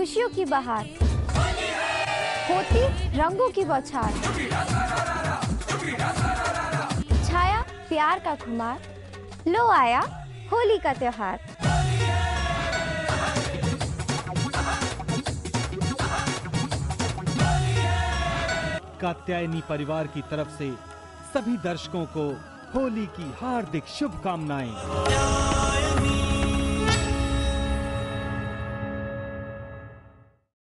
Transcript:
खुशियों की बहार। होती रंगों की बौछार। छाया प्यार का खुमार। लो आया होली का त्योहार। कात्यायनी परिवार की तरफ़ से सभी दर्शकों को होली की हार्दिक शुभकामनाएँ।